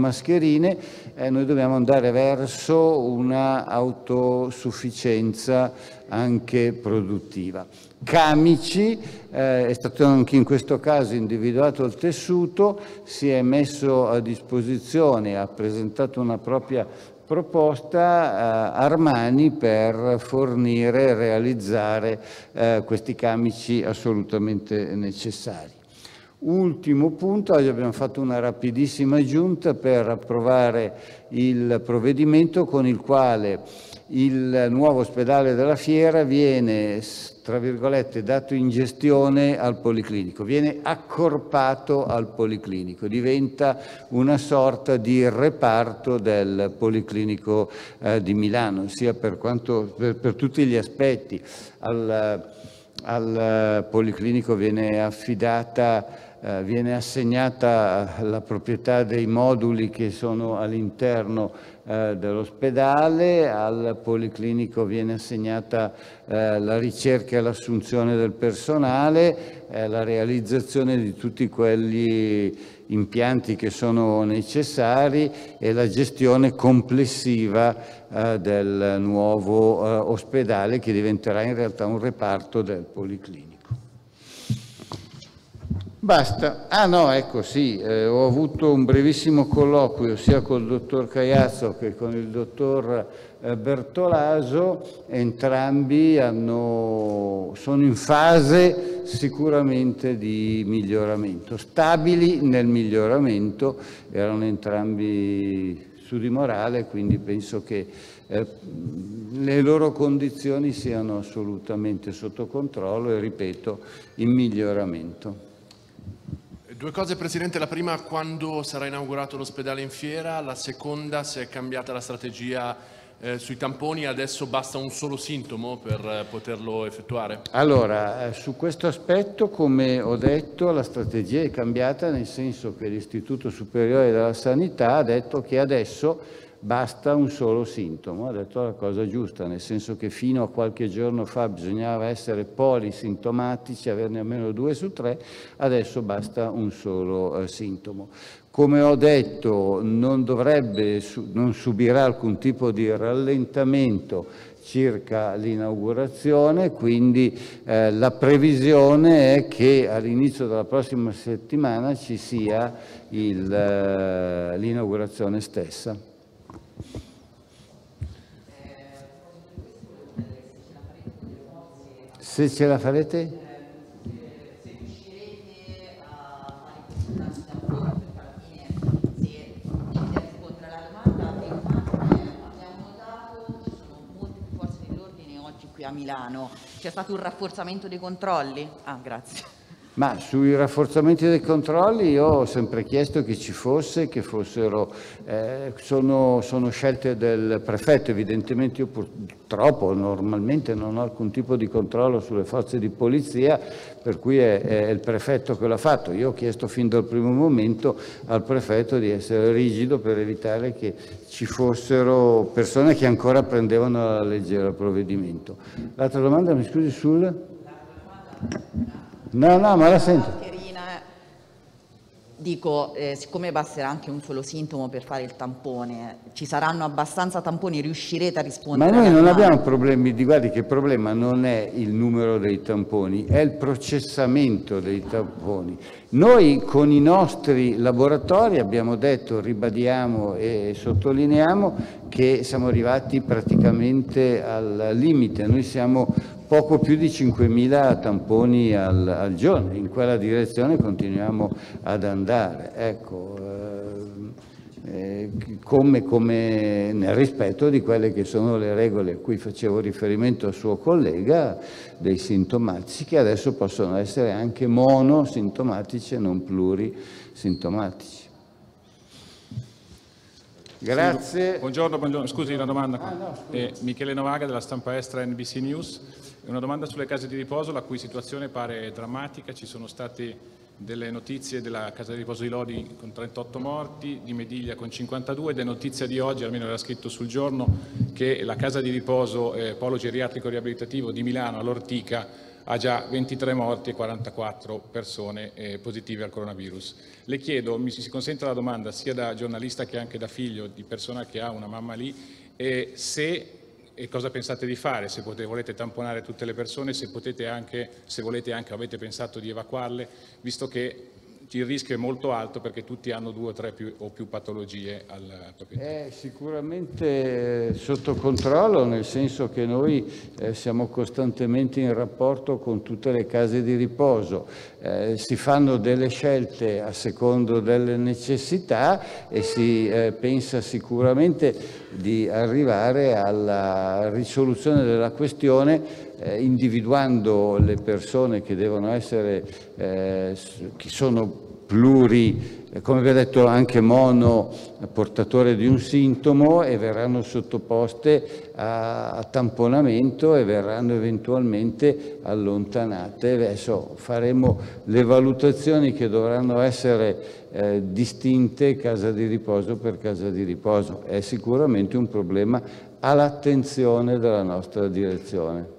mascherine, eh, noi dobbiamo andare verso una autosufficienza anche produttiva. Camici, eh, è stato anche in questo caso individuato il tessuto, si è messo a disposizione, ha presentato una propria proposta eh, Armani per fornire e realizzare eh, questi camici assolutamente necessari. Ultimo punto, oggi abbiamo fatto una rapidissima giunta per approvare il provvedimento con il quale il nuovo ospedale della Fiera viene, tra virgolette, dato in gestione al Policlinico, viene accorpato al Policlinico, diventa una sorta di reparto del Policlinico eh, di Milano, sia per, quanto, per, per tutti gli aspetti. Al, al Policlinico viene affidata eh, viene assegnata la proprietà dei moduli che sono all'interno eh, dell'ospedale, al Policlinico viene assegnata eh, la ricerca e l'assunzione del personale, eh, la realizzazione di tutti quegli impianti che sono necessari e la gestione complessiva eh, del nuovo ospedale che diventerà in realtà un reparto del Policlinico. Basta. Ah no, ecco sì, eh, ho avuto un brevissimo colloquio sia col dottor Caiazzo che con il dottor eh, Bertolaso, entrambi hanno, sono in fase sicuramente di miglioramento, stabili nel miglioramento, erano entrambi su di morale, quindi penso che eh, le loro condizioni siano assolutamente sotto controllo e ripeto, in miglioramento. Due cose Presidente, la prima quando sarà inaugurato l'ospedale in fiera, la seconda se è cambiata la strategia eh, sui tamponi, adesso basta un solo sintomo per eh, poterlo effettuare? Allora, eh, su questo aspetto, come ho detto, la strategia è cambiata nel senso che l'Istituto Superiore della Sanità ha detto che adesso basta un solo sintomo, ha detto la cosa giusta, nel senso che fino a qualche giorno fa bisognava essere polisintomatici, averne almeno due su tre, adesso basta un solo eh, sintomo. Come ho detto non, dovrebbe, non subirà alcun tipo di rallentamento circa l'inaugurazione, quindi eh, la previsione è che all'inizio della prossima settimana ci sia eh, l'inaugurazione stessa. Se ce la farete? a Milano. C'è stato un rafforzamento dei controlli? Ah, grazie. Ma sui rafforzamenti dei controlli io ho sempre chiesto che ci fosse, che fossero, eh, sono, sono, scelte del prefetto, evidentemente io purtroppo normalmente non ho alcun tipo di controllo sulle forze di polizia, per cui è, è il prefetto che l'ha fatto. Io ho chiesto fin dal primo momento al prefetto di essere rigido per evitare che ci fossero persone che ancora prendevano alla leggera provvedimento. L'altra domanda, mi scusi, sul... No, no, ma la sento. Dico, eh, siccome basterà anche un solo sintomo per fare il tampone, ci saranno abbastanza tamponi, riuscirete a rispondere? Ma noi non abbiamo problemi di, guardi che il problema non è il numero dei tamponi, è il processamento dei tamponi. Noi con i nostri laboratori abbiamo detto, ribadiamo e sottolineiamo che siamo arrivati praticamente al limite, noi siamo poco più di 5.000 tamponi al, al, giorno, in quella direzione continuiamo ad andare, ecco, eh, eh, come, come, nel rispetto di quelle che sono le regole a cui facevo riferimento al suo collega, dei sintomatici, che adesso possono essere anche monosintomatici e non plurisintomatici. Grazie. Buongiorno, buongiorno, scusi una domanda. Ah, no, eh, Michele Novaga della stampa estera NBC News. Una domanda sulle case di riposo, la cui situazione pare drammatica. Ci sono state delle notizie della casa di riposo di Lodi con 38 morti, di Mediglia con 52 ed è notizia di oggi, almeno era scritto sul giorno, che la casa di riposo eh, Polo Geriatrico Riabilitativo di Milano all'Ortica ha già 23 morti e 44 persone eh, positive al coronavirus. Le chiedo, mi si consente la domanda sia da giornalista che anche da figlio di persona che ha una mamma lì, eh, se e cosa pensate di fare, se potete, volete tamponare tutte le persone, se, anche, se volete anche, avete pensato di evacuarle, visto che il rischio è molto alto perché tutti hanno due o tre più, o più patologie al proprio È sicuramente sotto controllo, nel senso che noi eh, siamo costantemente in rapporto con tutte le case di riposo. Eh, si fanno delle scelte a secondo delle necessità e si eh, pensa sicuramente di arrivare alla risoluzione della questione eh, individuando le persone che devono essere, eh, che sono pluri, eh, come vi ho detto anche mono portatore di un sintomo e verranno sottoposte a, a tamponamento e verranno eventualmente allontanate. Adesso faremo le valutazioni che dovranno essere eh, distinte casa di riposo per casa di riposo. È sicuramente un problema all'attenzione della nostra direzione.